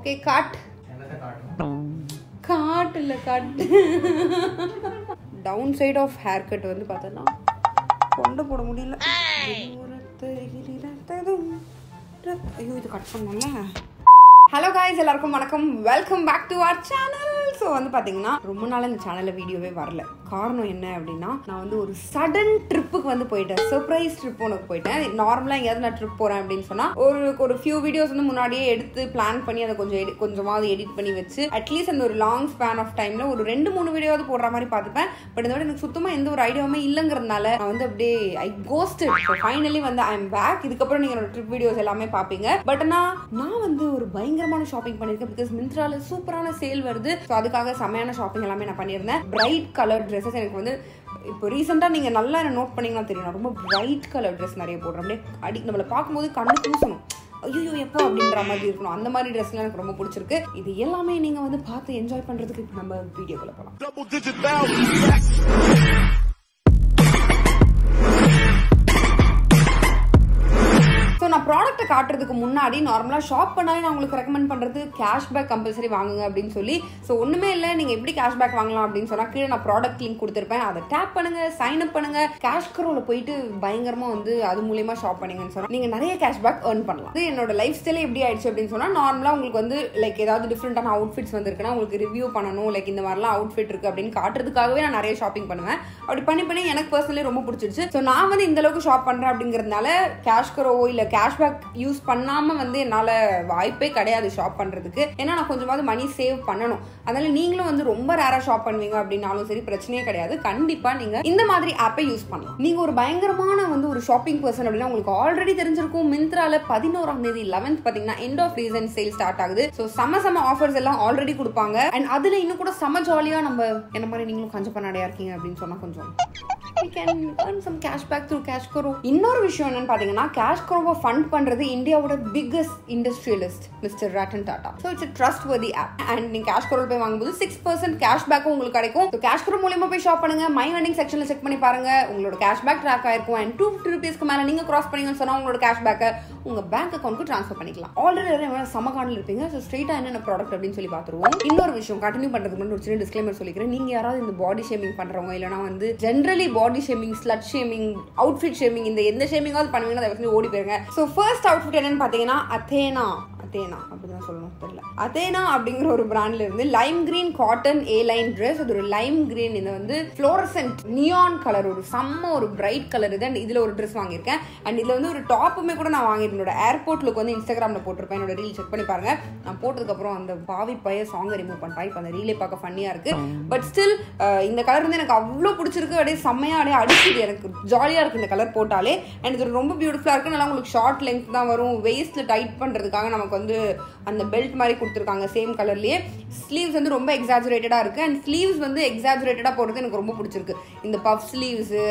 Okay God. God இல்ல cut. Down side of hair cut வந்து பார்த்தோன்னா கொண்டு போட முடியல. ஐயோ இது கட் பண்ணல ஹலோ காய்ஸ் எல்லாருக்கும் வணக்கம். Welcome back to our channel so வந்து பார்த்தீங்கன்னா ரொம்ப நாள் இந்த சேனலில் வீடியோவே வரல. காரணம் என்ன அப்படின்னா நான் வந்து ஒரு சடன் ட்ரிப்புக்கு வந்து போயிட்டேன். சர்ப்ரைஸ் ட்ரிப் உனக்கு போயிட்டேன். நார்மலாக எங்கேயாவது நான் ட்ரிப் போகிறேன் அப்படின்னு சொன்னால் ஒரு ஒரு ஃபியூ வீடியோஸ் வந்து முன்னாடியே எடுத்து பிளான் பண்ணி அதை கொஞ்சம் எடி கொஞ்சமாவது எடிட் பண்ணி வச்சு அட்லீஸ்ட் அந்த ஒரு லாங் ஸ்பேன் ஆஃப் டைமில் ஒரு ரெண்டு மூணு வீடியோவாவது போடுற மாதிரி பார்த்துப்பேன். பட் இதோட எனக்கு சுத்தமாக எந்த ஒரு ஐடியாவுமே இல்லைங்கிறதுனால நான் வந்து அப்படியே ஐ கோஸ்ட் ஃபைனலி வந்து ஐ எம் பேக் இதுக்கப்புறம் நீங்கள் என்னோட ட்ரிப் வீடியோஸ் எல்லாமே பார்ப்பீங்க. பட் ஆனால் நான் வந்து ஒரு பயங்கரமான ஷாப்பிங் பண்ணியிருக்கேன் பிகாஸ் மிந்த்ரால சூப்பரான சேல் வருது. ஸோ அது அதுக்காக செமையான ஷாப்பிங் எல்லாமே நான் பண்ணியிருந்தேன். பிரைட் கலர் ட்ரெஸ்ஸஸ் எனக்கு வந்து இப்போ ரீசெண்டாக நீங்கள் நல்லா என்ன நோட் பண்ணீங்கன்னா தெரியும் ரொம்ப பிரைட் கலர் ட்ரெஸ் நிறைய போடுறோம் அப்படியே அடி நம்மளை பார்க்கும்போது கண்ணு பூசணும் ஐயோ எப்போ அப்படின்ற மாதிரி இருக்கணும். அந்த மாதிரி ட்ரெஸ்லாம் எனக்கு ரொம்ப பிடிச்சிருக்கு. இது எல்லாமே நீங்கள் வந்து பார்த்து என்ஜாய் பண்ணுறதுக்கு இப்போ நம்ம வீடியோக்குள்ளே போகலாம் காட்டுறதுக்கு முன்னாடி நார்மலாக ஷாப் பண்ணாலே நான் உங்களுக்கு ரெக்கமெண்ட் பண்ணுறது கேஷ்பேக் கம்பல்சரி வாங்குங்க அப்படின்னு சொல்லி. ஸோ ஒன்றுமே இல்லை. நீங்கள் எப்படி கேஷ்பேக் வாங்கலாம் அப்படின்னு சொன்னால் கீழே நான் ப்ராடக்ட் லிங்க் கொடுத்துருப்பேன். அதை டேப் பண்ணுங்க சைன் அப் பண்ணுங்க. கேஷ் கரோவில் போயிட்டு பயங்கரமாக வந்து அது மூலியமாக ஷாப் பண்ணீங்கன்னு சொன்னால் நீங்கள் நிறைய கேஷ்பேக் ஏர்ன் பண்ணலாம். இது என்னோட லைஃப் ஸ்டைலே எப்படி ஆயிடுச்சு அப்படின்னு சொன்னால் நார்மலாக உங்களுக்கு வந்து லைக் ஏதாவது டிஃப்ரெண்டான அவுட்ஃபிட்ஸ் வந்திருக்குன்னா உங்களுக்கு ரிவ்யூ பண்ணணும். லைக் இந்த மாதிரிலாம் அவுட்ஃபிட் இருக்குது அப்படின்னு காட்டுறதுக்காகவே நான் நிறைய ஷாப்பிங் பண்ணுவேன். அப்படி பண்ணி பண்ணி எனக்கு பர்சனலி ரொம்ப பிடிச்சிருச்சு. ஸோ நான் வந்து இந்த அளவுக்கு ஷாப் பண்ணுறேன் அப்படிங்கிறதுனால கேஷ் கரோவோ இல்லை கேஷ்பேக் யூஸ் பண்ணாம வந்து என்னால வாய்ப்பே கிடையாது ஷாப் பண்றதுக்கு. ஏன்னா நான் கொஞ்சமாவது மணி சேவ் பண்ணணும். அதனால நீங்களும் வந்து ரொம்ப ரேரா ஷாப் பண்ணுவீங்க அப்படின்னாலும் சரி பிரச்சனையே கிடையாது. கண்டிப்பா நீங்க இந்த மாதிரி ஆப்பை யூஸ் பண்ணலாம். நீங்க ஒரு பயங்கரமான வந்து ஒரு ஷாப்பிங் பர்சன் அப்படின்னா உங்களுக்கு ஆல்ரெடி தெரிஞ்சிருக்கும். மிந்த்ரால பதினோராம் தேதி லெவன்த் பாத்தீங்கன்னா end of season sale start ஆகுது. ஸோ செம செம ஆஃபர்ஸ் எல்லாம் ஆல்ரெடி கொடுப்பாங்க. அண்ட் அதுல இன்னும் கூட செம ஜாலியா நம்ம என்ன மாதிரி நீங்களும் கஞ்ச பண்ணாடையா இருக்கீங்க அப்படின்னு சொன்னா கொஞ்சம் we can earn some cash back through CashKaro இன்னொரு விஷயம் என்னன்னு பார்த்தீங்கன்னா கேஷ் குரோவை ஃபண்ட் பண்ணுறது இந்தியாவோட biggest industrialist mister Ratan Tata so it's trustworthy app and நீங்க கேஷ் குரோல் போய் வாங்கும்போது சிக்ஸ் பர்சன்ட் கேஷ் பேக்கும் உங்களுக்கு கிடைக்கும். ஸோ கேஷ் குரோ மூலியமா போய் ஷாப் பண்ணுங்க. மை வெண்டிங் செக்ஷனில் செக் பண்ணி பாருங்க. உங்களோட கேஷ் பேக் ட்ராக் ஆயிருக்கும். அண்ட் டூ ஃபிஃப்டி ருபீஸ்க்கு மேலே நீங்கள் கிராஸ் பண்ணீங்கன்னு சொன்னால் உங்களோட கேஷ் பேக்கை உங்க பேங்க் அக்கௌண்ட்க்கு ட்ரான்ஸ்ஃபர் பண்ணிக்கலாம். ஆல்ரெடி சம காண்டில் இருப்பீங்க. ஸோ ஸ்ட்ரெயிட்டாக என்னென்ன ப்ராடக்ட் அப்படின்னு சொல்லி பார்த்துருவோம் இன்னொரு விஷயம் கண்டினியூ பண்ணுறதுக்கு முன்னாடி ஒரு சின்ன டிஸ்க்ளைமர் சொல்லிக்கிறேன். நீங்கள் யாராவது இந்த பாடி ஷேமிங் பண்ணுறவங்க இல்லைனா வந்து generally body shaming slut shaming outfit shaming இந்த எந்த ஷேமிங்காவது பண்ணுவீங்கன்னா அதை ஓடி போயிருங்க. ஸோ ஃபர்ஸ்ட் அவுட்ஃபிட் என்னன்னு பார்த்தீங்கன்னா அத்தேனா அத்தேனா அப்படிதான் சொல்லணும் தெரியல. அத்தேனா அப்படிங்கிற ஒரு பிராண்ட்ல இருந்து lime green cotton A line dress அது ஒரு லைம் கிரீன் இது வந்து ஃப்ளோரசன்ட் நியான் கலர் ஒரு செம்ம ஒரு பிரைட் கலர் இது. அண்ட் இதுல ஒரு ட்ரெஸ் வாங்கியிருக்கேன். அண்ட் இதுல வந்து ஒரு டாப்புமே கூட நான் வாங்கியிருக்கேன். என்னோட ஏர்போர்ட் லுக் வந்து இன்ஸ்டாகிராம்ல போட்டிருப்பேன். என்னோட ரீல் செக் பண்ணி பாருங்க. நான் போட்டதுக்கு அப்புறம் அந்த பாவி பைய சாங்கை ரிமூவ் பண்ணுறேன் இப்போ அந்த ரீலே பார்க்க ஃபன்னியா இருக்கு. பட் ஸ்டில் இந்த கலர் வந்து எனக்கு அவ்வளோ பிடிச்சிருக்கு. அப்படியே செம்மையா அப்படியே அடிச்சுது எனக்கு ஜாலியா இருக்கு இந்த கலர் போட்டாலே. அண்ட் இது ரொம்ப பியூட்டிஃபுல்லா இருக்கு. நல்லா உங்களுக்கு ஷார்ட் லென்த் தான் வரும். வெயிஸ்ட்ல டைட் பண்றதுக்காக நமக்கு வந்து அந்த பெல்ட் மாதிரி கொடுத்துருக்காங்க சேம் கலர்லேயே ஸ்லீவ்ஸ் வந்து ரொம்ப எக்ஸாஜுரேட்டடாக இருக்குது அண்ட் ஸ்லீவ்ஸ் வந்து எக்ஸாஜுரேட்டடாக போடுறது எனக்கு ரொம்ப பிடிச்சிருக்கு. இந்த பஃப் ஸ்லீவ்ஸு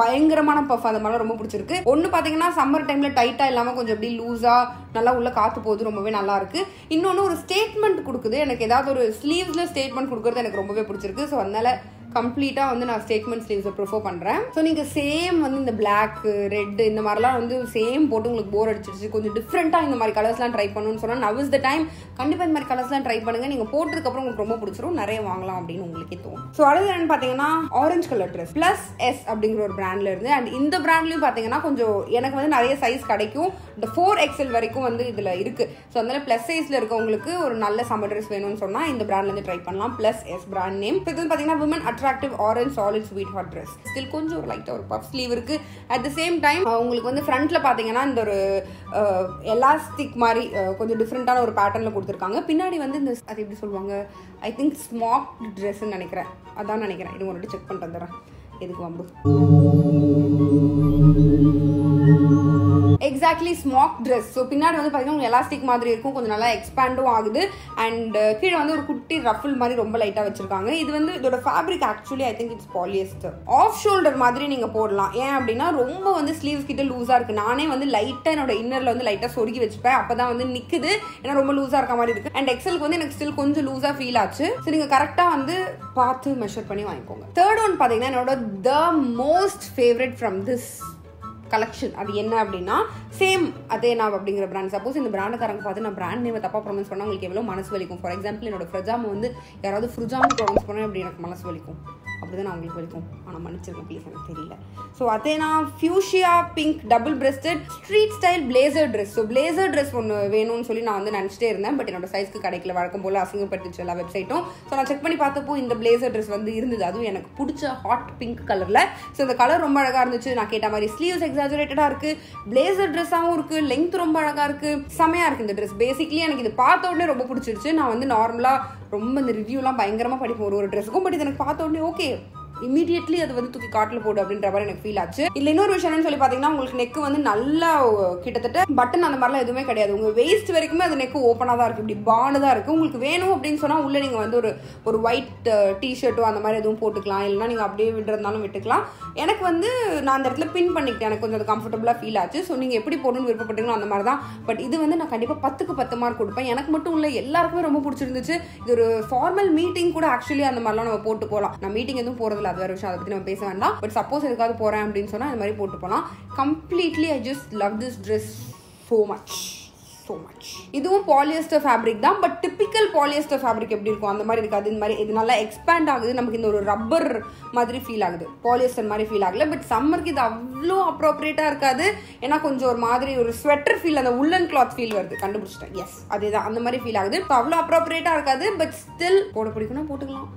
பயங்கரமான பஃப் அந்த மாதிரிலாம் ரொம்ப பிடிச்சிருக்கு. ஒன்று பார்த்தீங்கன்னா சம்மர் டைமில் டைட்டாக இல்லாமல் கொஞ்சம் அப்படியே லூஸாக நல்லா உள்ள காற்று போகுது ரொம்பவே நல்லாயிருக்கு இன்னொன்று ஒரு ஸ்டேட்மெண்ட் கொடுக்குது. எனக்கு ஏதாவது ஒரு ஸ்லீவ்ஸில் ஸ்டேட்மெண்ட் கொடுக்குறது எனக்கு ரொம்பவே பிடிச்சிருக்கு. ஸோ அதனால கம்ப்ளீட்டாக வந்து நான் ஸ்டேட்மெண்ட் ஸ்லீவ்ஸை ப்ரிஃபர் பண்ணுறேன் ஸோ நீங்கள் சேம் வந்து இந்த பிளாக் ரெட் இந்த மாதிரிலாம் வந்து சேம் போட்டு உங்களுக்கு போர் அடிச்சிருச்சு. கொஞ்சம் டிஃப்ரெண்ட்டாக இந்த மாதிரி கலர்ஸ்லாம் ட்ரை பண்ணணும்னு சொன்னால் நவ் இஸ் த டைம் கண்டிப்பாக இந்த மாதிரி கலர்ஸ்லாம் ட்ரை பண்ணுங்கள் நீங்கள் போட்டதுக்கப்புறம் உங்களுக்கு ரொம்ப பிடிச்சிரும். நிறைய வாங்கலாம் அப்படின்னு உங்களுக்கே தோணும். ஸோ அடுத்து என்னன்னு பார்த்தீங்கன்னா orange colour dress plus S அப்படிங்கிற ஒரு பிராண்டில் இருந்து அண்ட் இந்த பிராண்ட்லையும் பார்த்தீங்கன்னா கொஞ்சம் எனக்கு வந்து நிறைய சைஸ் கிடைக்கும். இந்த ஃபோர் எக்ஸல் வரைக்கும் வந்து இதில் இருக்குது ஸோ அதனால் ப்ளஸ் சைஸில் இருக்கவங்களுக்கு ஒரு நல்ல சம்மர் ட்ரெஸ் வேணும்னு சொன்னால் இந்த பிராண்ட்லேருந்து ட்ரை பண்ணலாம். ப்ளஸ் எஸ் பிராண்ட் நேம் இது வந்து பார்த்தீங்கன்னா women attractive orange solid sweet hot dress still கொஞ்சம் ஒரு லைட்டாக ஒரு பஃப் ஸ்லீவ் இருக்கு. அட் த சேம் டைம் உங்களுக்கு வந்து ஃப்ரண்ட்ல பார்த்தீங்கன்னா இந்த ஒரு எலாஸ்டிக் மாதிரி கொஞ்சம் டிஃப்ரெண்ட்டான ஒரு பேட்டர்னில் கொடுத்துருக்காங்க. பின்னாடி வந்து இந்த அது எப்படி சொல்லுவாங்க? ஐ திங்க் ஸ்மாக் ட்ரெஸ்ன்னு நினைக்கிறேன். அதான் நினைக்கிறேன். இது ஒரு செக் பண்ணிட்டு வந்துடுறேன். எதுக்கு வம்பு? எக்ஸாக்ட்லி ஸ்மாக் ட்ரெஸ் ஸோ பின்னாடி வந்து பார்த்தீங்கன்னா உங்களுக்கு எலாஸ்டிக் மாதிரி இருக்கும். கொஞ்சம் நல்லா எக்ஸ்பேண்டும் ஆகுது. அண்ட் uh, கீழே வந்து ஒரு குட்டி ரஃபிள் மாதிரி ரொம்ப லைட்டாக வச்சிருக்காங்க. இது வந்து இதோட fabric actually I think it's polyester off shoulder மாதிரி நீங்கள் போடலாம். ஏன் அப்படின்னா ரொம்ப வந்து ஸ்லீவ்ஸ் கிட்ட லூஸாக இருக்குது நானே வந்து லைட்டாக என்னோட இன்னரில் வந்து லைட்டாக சொருகி வச்சுப்பேன். அப்போ தான் வந்து நிற்குது ஏன்னா ரொம்ப லூஸாக இருக்க மாதிரி இருக்குது அண்ட் எக்ஸலுக்கு வந்து எனக்கு ஸ்டில் கொஞ்சம் லூஸாக ஃபீல் ஆச்சு. ஸோ நீங்கள் கரெக்டாக வந்து பார்த்து மெஷர் பண்ணி வாங்கிக்கோங்க. தேர்ட் ஒன் பார்த்தீங்கன்னா என்னோட the most favourite from this collection அது என்ன அப்படின்னா சேம் அதே நான் அப்படிங்கிற பிராண்ட் சப்போஸ் இந்த பிராண்டுக்காரங்க பார்த்து நான் பிராண்ட் நேம் தப்பாக ப்ரொனவுன்ஸ் பண்ணால் உங்களுக்கு எவ்வளோ மனசு வலிக்கும்? ஃபார் எக்ஸாம்பிள் என்னோட ஃப்ரிஜாம் வந்து யாராவது ஃப்ரிஜாம் ப்ரொனவுன்ஸ் பண்ணால் அப்படி எனக்கு மனசு வலிக்கும். அப்படிதான் நான் உங்களுக்கு வலிக்கும். ஆனால் மன்னிச்சிருக்கேன் ப்ளீஸ் எனக்கு தெரியல. ஸோ அதே நான் fuchsia pink double breasted street style blazer dress so blazer dress ஒன்று வேணும்னு சொல்லி நான் வந்து நினச்சிட்டே இருந்தேன். பட் என்னோட சைஸ்க்கு கிடைக்கல. வழக்கம் போல் அசிங்கப்பட்டுச்சு எல்லா வெப்சைட்டும் ஸோ நான் செக் பண்ணி பார்த்தப்போ இந்த பிளேசர் ட்ரெஸ் வந்து இருந்தது. அதுவும் எனக்கு பிடிச்ச ஹாட் பிங்க் கலரில் ஸோ இந்த கலர் ரொம்ப அழகாக இருந்துச்சு. நான் கேட்ட மாதிரி ஸ்லீவ்ஸ் எக்ஸாஜுரேட்டடாக இருக்குது பிளேசர் ட்ரெஸ்ஸாகவும் இருக்குது லெங்த் ரொம்ப அழகாக இருக்குது செமையாக இருக்குது இந்த ட்ரெஸ் பேசிக்லி எனக்கு இது பார்த்த உடனே ரொம்ப பிடிச்சிருச்சு. நான் வந்து நார்மலாக ரொம்ப இந்த ரிவ்யூலாம் பயங்கரமாக படிப்போம் ஒரு ஒரு ட்ரெஸ்ஸுக்கும் பட் இது எனக்கு பார்த்த உடனே ஓகே இமீடியட்லி அது வந்து தூக்கி காட்டில் போடு அப்படின்ற மாதிரி எனக்கு ஃபீல் ஆச்சு. இல்லை இன்னொரு விஷயம் என்னன்னு சொல்லி பார்த்தீங்கன்னா உங்களுக்கு நெக் வந்து நல்லா கிட்டத்தட்ட பட்டன் அந்த மாதிரிலாம் எதுவுமே கிடையாது. உங்கள் வெயிஸ்ட் வரைக்குமே அது நெக் ஓப்பனாக தான் இருக்குது இப்படி பாண்டு தான் இருக்குது உங்களுக்கு வேணும் அப்படின்னு சொன்னால் உள்ளே நீங்கள் வந்து ஒரு ஒரு ஒயிட் டிஷர்ட்டோ uh, அந்த மாதிரி எதுவும் போட்டுக்கலாம். இல்லைனா நீங்கள் அப்படியே விடுறதுனாலும் விட்டுக்கலாம். எனக்கு வந்து நான் அந்த இடத்துல பின் பண்ணிக்கிட்டேன். எனக்கு கொஞ்சம் அது கம்ஃபர்டபுளாக ஃபீல் ஆச்சு. ஸோ நீங்கள் எப்படி போடணும்னு விருப்பப்பட்டீங்களோ அந்த மாதிரி தான். பட் இது வந்து நான் கண்டிப்பாக பத்துக்கு பத்து மார்க் கொடுப்பேன். எனக்கு மட்டும் இல்லை எல்லாருக்குமே ரொம்ப பிடிச்சிருந்துச்சு. இது ஒரு ஃபார்மல் மீட்டிங் கூட ஆக்சுவலி அந்த மாதிரிலாம் நம்ம போட்டு போகலாம். நான் மீட்டிங் எதுவும் போகிறதில்ல அது வேறு விஷயம் அதை பற்றி நம்ம பேச வேண்டாம். பட் சப்போஸ் எதுக்காவது போகிறேன் அப்படின்னு சொன்னால் இந்த மாதிரி போட்டு போகலாம் completely I just love this dress so much so much இதுவும் பாலியஸ்டர் ஃபேப்ரிக் தான் பட் டிப்பிக்கல் பாலியஸ்டர் ஃபேப்ரிக் எப்படி இருக்கும்? அந்த மாதிரி இருக்காது இந்த மாதிரி இது நல்லா எக்ஸ்பேண்ட் ஆகுது நமக்கு இந்த ஒரு ரப்பர் மாதிரி ஃபீல் ஆகுது. பாலியஸ்டர் மாதிரி ஃபீல் ஆகல பட் சம்மருக்கு இது அவ்வளோ அப்ரோப்ரியேட்டாக இருக்காது. ஏன்னா கொஞ்சம் ஒரு மாதிரி ஒரு ஸ்வெட்டர் ஃபீல் அந்த உள்ளன் கிளாத் ஃபீல் வருது. கண்டுபிடிச்சிட்டேன். எஸ் அதேதான். அந்த மாதிரி ஃபீல் ஆகுது. இப்போ அவ்வளோ அப்ரோப்ரியேட்டாக இருக்காது பட் ஸ்டில் போட பிடிக்கும்னா போட்டுக்கலாம்.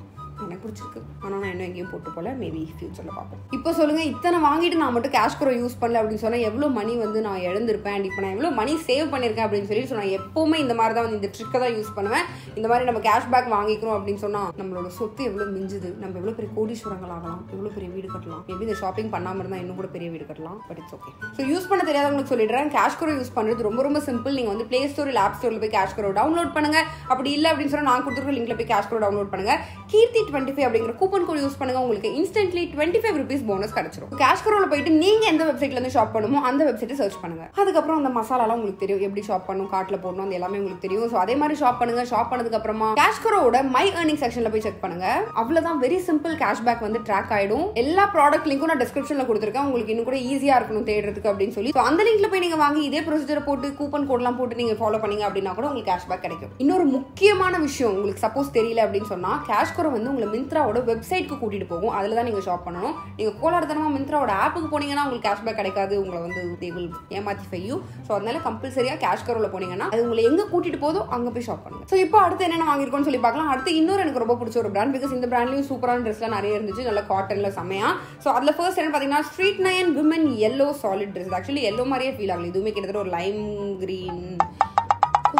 எனக்கு பிடிச்சிருக்கு. ஆனால் நான் இன்னும் எங்கேயும் போட்டு போல. மேபி ஃபியூச்சரில் பார்ப்போம். இப்போ சொல்லுங்கள் இத்தனை வாங்கிட்டு நான் மட்டும் கேஷ் குரோ யூஸ் பண்ணல அப்படின்னு சொன்னால் எவ்வளோ மணி வந்து நான் இழந்திருப்பேன்? அண்ட் இப்போ நான் எவ்வளோ மணி சேவ் பண்ணியிருக்கேன் அப்படின்னு சொல்லி ஸோ நான் எப்போவுமே இந்த மாதிரி தான் வந்து இந்த ட்ரிக்கை தான் யூஸ் பண்ணுவேன். இந்த மாதிரி நம்ம கேஷ்பேக் வாங்கிக்கிறோம் அப்படின்னு சொன்னால் நம்மளோட சொத்து எவ்வளோ மிஞ்சுது? நம்ம எவ்வளோ பெரிய கோடீஸ்வரங்கள் ஆகலாம். எவ்வளோ பெரிய வீடு கட்டலாம். மேபி இந்த ஷாப்பிங் பண்ணாமல் இருந்தால் இன்னும் கூட பெரிய வீடு கட்டலாம். But it's okay so use பண்ண தெரியாதவங்களுக்கு சொல்லிடுறேன். கேஷ் குரோ யூஸ் பண்ணுறது ரொம்ப ரொம்ப சிம்பிள் நீங்கள் வந்து ப்ளே ஸ்டோர் ஆப் ஸ்டோரில் போய் கேஷ் குரோ டவுன்லோட் பண்ணுங்க. அப்படி இல்லை அப்படின்னு சொன்னால் நான் கொடுத்துருக்க லிங்க்ல போய் கேஷ் குரோ டவுன்லோட் பண்ணுங்க. கீர்த்தி டுவெண்ட்டி ஃபைவ் அப்படிங்கிற கூப்பன் கோட் யூஸ் பண்ணுங்க. உங்களுக்கு instantly twenty five rupees bonus கிடைச்சிரும். கேஷ் கரோல போயிட்டு நீங்க எந்த வெப்சைட்ல இருந்து ஷாப் பண்ணுமோ அந்த வெப்சைட்டை சர்ச் பண்ணுங்க. அதுக்கப்புறம் அந்த மசாலாலாம் உங்களுக்கு தெரியும். எப்படி ஷாப் பண்ணணும் காட்டில் போடணும் அது எல்லாமே உங்களுக்கு தெரியும். ஸோ அதே மாதிரி ஷாப் பண்ணுங்க. ஷாப் பண்ணதுக்கு அப்புறமா கேஷ் கரோட மை ஏர்னிங் செக்ஷன்ல போய் செக் பண்ணுங்க. அவ்வளவுதான். வெரி சிம்பிள் கேஷ்பேக் வந்து ட்ராக் ஆயிடும். எல்லா ப்ராடக்ட் லிங்க்கும் நான் டிஸ்கிரிப்ஷன்ல கொடுத்துருக்கேன். உங்களுக்கு இன்னும் கூட ஈஸியா இருக்கணும் தேடுறதுக்கு அப்படின்னு சொல்லி. அந்த லிங்க்ல போய் நீங்க வாங்கி இதே ப்ரொசீஜர் போட்டு கூப்பன் கோட்லாம் போட்டு நீங்க ஃபாலோ பண்ணீங்க அப்படின்னா கூட உங்களுக்கு கேஷ்பேக் கிடைக்கும். இன்னொரு முக்கியமான விஷயம் உங்களுக்கு சப்போஸ் தெரியல அப்படின்னு சொன்னா கேஷ் கரோ வந்து உங்களை மிந்த்ராவோட வெப்சைட்க்கு கூட்டிட்டு போகும். அதில் தான் நீங்கள் ஷாப் பண்ணணும். நீங்கள் கோலாரத்தனமாக மிந்த்ராவோட ஆப்புக்கு போனீங்கன்னா உங்களுக்கு கேஷ்பேக் கிடைக்காது. உங்களை வந்து தே வில் ஏமாத்தி ஃபையூ ஸோ அதனால கம்பல்சரியாக கேஷ் கரோவில் போனீங்கன்னா அது உங்களை எங்கே கூட்டிட்டு போதோ அங்கே போய் ஷாப் பண்ணுங்க. ஸோ இப்போ அடுத்து என்னென்ன வாங்கியிருக்கோம்னு சொல்லி பார்க்கலாம். அடுத்து இன்னொரு எனக்கு ரொம்ப பிடிச்ச ஒரு பிராண்ட் பிகாஸ் இந்த பிராண்ட்லேயும் சூப்பரான ட்ரெஸ்லாம் நிறைய இருந்துச்சு. நல்ல காட்டன்ல செம்மையா ஸோ அதில் ஃபர்ஸ்ட் என்ன பார்த்தீங்கன்னா street nine women yellow solid dress actually yellow மாதிரியே ஃபீல் ஆகல. இதுவுமே கிட்டத்தட்ட ஒரு லைம் கிரீன்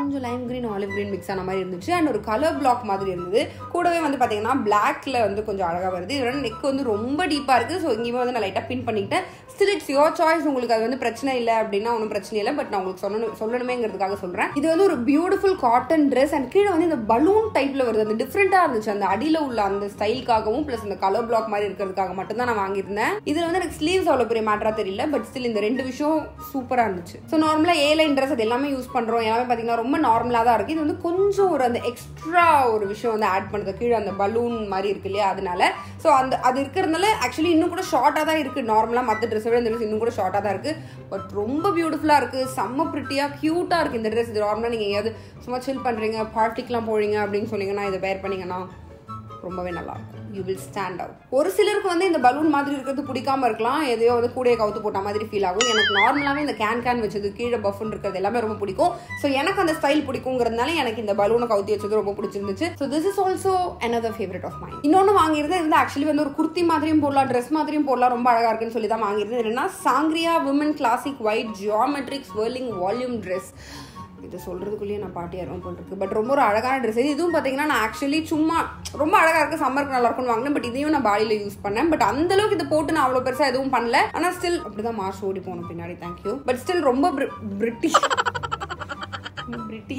கொஞ்சம் lime green olive green mix ஆன மாதிரி இருந்துச்சு. அண்ட் ஒரு கலர் பிளாக் மாதிரி இருந்தது. கூடவே வந்து பார்த்தீங்கன்னா பிளாக்ல வந்து கொஞ்சம் அழகாக வருது. இதோட நெக் வந்து ரொம்ப டீப்பாக இருக்குது ஸோ இங்கேயுமே வந்து நான் லைட்டாக பின் பண்ணிக்கிட்டேன். ஸ்டில் இட்ஸ் யோர் சாய்ஸ் உங்களுக்கு அது வந்து பிரச்சனை இல்லை அப்படின்னா ஒன்றும் பிரச்சனை இல்லை. பட் நான் உங்களுக்கு சொல்லணும் சொல்லணுமேங்கிறதுக்காக சொல்கிறேன் இது வந்து ஒரு பியூட்டிஃபுல் காட்டன் ட்ரெஸ் அண்ட் கீழே வந்து இந்த பலூன் டைப்பில் வருது. அந்த டிஃப்ரெண்ட்டாக இருந்துச்சு. அந்த அடியில் உள்ள அந்த ஸ்டைலுக்காகவும் ப்ளஸ் அந்த கலர் பிளாக் மாதிரி இருக்கிறதுக்காக மட்டும்தான் நான் வாங்கியிருந்தேன். இதில் வந்து எனக்கு ஸ்லீவ்ஸ் அவ்வளோ பெரிய மேட்டராக தெரியல. பட் ஸ்டில் இந்த ரெண்டு விஷயம் சூப்பராக இருந்துச்சு. ஸோ நார்மலாக ஏ லைன் ட்ரெஸ் அது எல்லாமே யூஸ் பண்ணுறோம் எல்லாமே பார்த்தீங்கன்னா ரொம்ப ரொம்ப நார்மலாக தான் இருக்குது இது வந்து கொஞ்சம் ஒரு அந்த எக்ஸ்ட்ரா ஒரு விஷயம் வந்து ஆட் பண்ணுறது கீழே அந்த பலூன் மாதிரி இருக்கு இல்லையா? அதனால. ஸோ அந்த அது இருக்கிறதுனால ஆக்சுவலி இன்னும் கூட ஷார்ட்டாக தான் இருக்குது நார்மலாக மற்ற ட்ரெஸ் விட இந்த ட்ரெஸ் இன்னும் கூட ஷார்ட்டாக தான் இருக்குது பட் ரொம்ப பியூட்டிஃபுல்லாக இருக்குது செம்ம ப்ரிட்டியாக க்யூட்டாக இருக்குது இந்த ட்ரெஸ் இது நார்மலாக நீங்கள் எங்கேயாவது சும்மா சில் பண்ணுறீங்க பார்ட்டிக்கெலாம் போகிறீங்க அப்படின்னு சொன்னீங்கன்னா இதை வேர் பண்ணீங்கன்னா ரொம்பவே நல்லாயிருக்கும் யூ வில் ஸ்டாண்ட் அவுட் ஒரு சிலருக்கு வந்து இந்த பலூன் மாதிரி இருக்கிறது பிடிக்காம இருக்கலாம். எதையோ வந்து கூடையை கவுத்து போட்ட மாதிரி ஃபீல் ஆகும். எனக்கு நார்மலாகவே இந்த கேன் கேன் வச்சது கீழே பஃப்னு இருக்கிறது எல்லாமே ரொம்ப பிடிக்கும். ஸோ எனக்கு அந்த ஸ்டைல் பிடிக்குங்கிறதுனால எனக்கு இந்த பலூனை கவுத்தி வச்சது ரொம்ப பிடிச்சிருந்துச்சு. So this is also another favourite of mine இன்னொன்று வாங்கியிருந்தேன். இது ஆக்சுவலி வந்து ஒரு குர்த்தி மாதிரியும் போடலாம் ட்ரெஸ் மாதிரியும் போடலாம். ரொம்ப அழகாக இருக்குன்னு சொல்லி தான் வாங்கியிருந்தேன். என்னன்னா Sangria women classic white geometric swirling volume dress இது சொல்கிறதுக்குள்ளேயே நான் பாட்டி ஆயிரும் போல் இருக்கு பட் ரொம்ப ஒரு அழகான ட்ரெஸ் இதுவும் பார்த்தீங்கன்னா நான் ஆக்சுவலி சும்மா ரொம்ப அழகாக இருக்கு சம்மருக்கு நல்லா இருக்கும்னு வாங்கினேன். பட் இதையும் நான் பாடியில் யூஸ் பண்ணேன். பட் அந்த அளவுக்கு இதை போட்டு நான் அவ்வளோ பெருசாக எதுவும் பண்ணல. ஆனால் ஸ்டில் அப்படிதான் மார்ச் ஓடி போகணும் பின்னாடி. தேங்க்யூ பட் ஸ்டில் ரொம்ப பிரிட்டிஷ் பிரிட்டி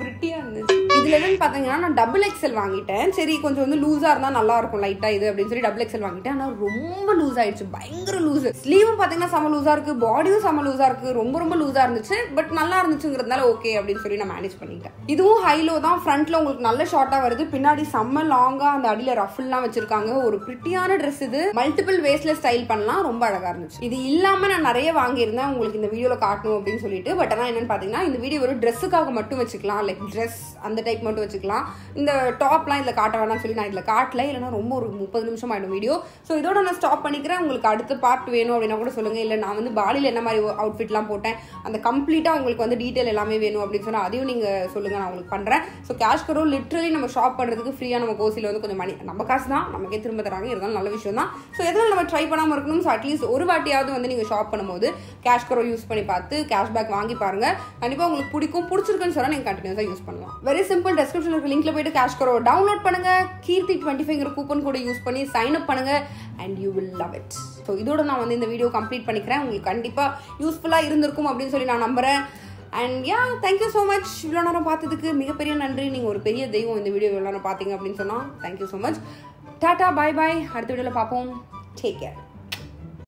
பிரிட்டியா இருந்துச்சு. இதுல என்னன்னு நான் டபுள் எக்ஸல் வாங்கிட்டேன். சரி கொஞ்சம் வந்து லூஸாக இருந்தால் நல்லா இருக்கும் லைட்டாக இது அப்படின்னு சொல்லி டபுள் எக்ஸல் வாங்கிட்டேன். ஆனால் ரொம்ப லூஸ் ஆயிடுச்சு பயங்கர லூஸ் ஸ்லீவும் பார்த்தீங்கன்னா செம லூஸாக இருக்கு பாடியும் செம லூஸாக இருக்கு ரொம்ப ரொம்ப லூஸாக இருந்துச்சு பட் நல்லா இருந்துச்சுங்கிறதுனால ஓகே அப்படின்னு சொல்லி நான் மேனேஜ் பண்ணிட்டேன். இதுவும் ஹைலோ தான் ஃப்ரண்ட்ல உங்களுக்கு நல்ல ஷார்ட்டாக வருது. பின்னாடி செம்ம லாங்காக அந்த அடியில் ரஃபுல்லாம் வச்சிருக்காங்க. ஒரு பிரிட்டியான ட்ரெஸ் இது. மல்டிபிள் வேஸ்ட்ல ஸ்டைல் பண்ணலாம் ரொம்ப அழகாக இருந்துச்சு. இது இல்லாமல் நான் நிறைய வாங்கியிருந்தேன். உங்களுக்கு இந்த வீடியோவில் காட்டணும் அப்படின்னு சொல்லிட்டு. பட் ஆனால் என்னன்னு பார்த்தீங்கன்னா இந்த வீடியோ ஒரு ட்ரெஸ்ஸுக்காக மட்டும் வச்சுக்கலாம். லைக் ட்ரெஸ் அந்த டைப் மட்டும் வச்சுக்கலாம். இந்த டாப்லாம் இதில் காட்ட வேணாம்னு சொல்லி நான் இதுல காட்டல. இல்லைன்னா ரொம்ப ஒரு முப்பது நிமிஷம் ஆகிடும் வீடியோ ஸோ இதோட நான் ஸ்டாப் பண்ணிக்கிறேன். உங்களுக்கு அடுத்த பார்ட் வேணும் அப்படின்னா கூட சொல்லுங்க. இல்லை நான் வந்து பாலியில் என்ன மாதிரி அவுட்ஃபிட்லாம் போட்டேன். அந்த கம்ப்ளீட்டாக உங்களுக்கு வந்து டீட்டெயில் எல்லாமே வேணும் அப்படின்னு சொன்னால் அதையும் நீங்க சொல்லுங்க. நான் உங்களுக்கு பண்றேன். ஸோ கேஷ் கரோ லிட்ரலி நம்ம ஷாப் பண்ணுறதுக்கு ஃப்ரீயாக நம்ம கோசியில் வந்து கொஞ்சம் மணி நம்ம காசு தான் நமக்கே திரும்ப தராங்க. இருந்தாலும் நல்ல விஷயம் தான் ஸோ எதனால நம்ம ட்ரை பண்ணாமல் இருக்கணும்? ஸோ அட்லீஸ்ட் ஒரு வாட்டியாவது வந்து நீங்கள் ஷாப் பண்ணும்போது கேஷ் கரோ யூஸ் பண்ணி பார்த்து கேஷ்பேக் வாங்கி பாருங்க. கண்டிப்பாக உங்களுக்கு பிடிக்கும். பிடிச்சிருக்குன்னு சொன்னால் நீங்கள் கண்டினியூஸாக யூஸ் பண்ணலாம். வெரி சிம்பிள் டெஸ்கிரிப்ஷன் இருக்க லிங்க்ல போயிட்டு கேஷ் கரோ டவுன்லோட் பண்ணுங்க. கீர்த்தி டுவெண்ட்டி ஃபைவ் கூப்பன் கூட யூஸ் பண்ணி சைன் அப் பண்ணுங்க. And you will love it so இதோட நான் வந்து இந்த வீடியோ கம்ப்ளீட் பண்ணிக்கிறேன். உங்களுக்கு கண்டிப்பாக யூஸ்ஃபுல்லாக இருந்திருக்கும் அப்படின்னு சொல்லி நான் நம்புறேன். And yeah thank you so much இவ்வளோ நேரம் பார்த்ததுக்கு மிகப்பெரிய நன்றி. நீங்கள் ஒரு பெரிய தெய்வம் இந்த வீடியோ இவ்வளோ நேரம் பார்த்தீங்க அப்படின்னு சொன்னால் thank you so much tata bye bye அடுத்த வீடியோவில் பார்ப்போம். Take care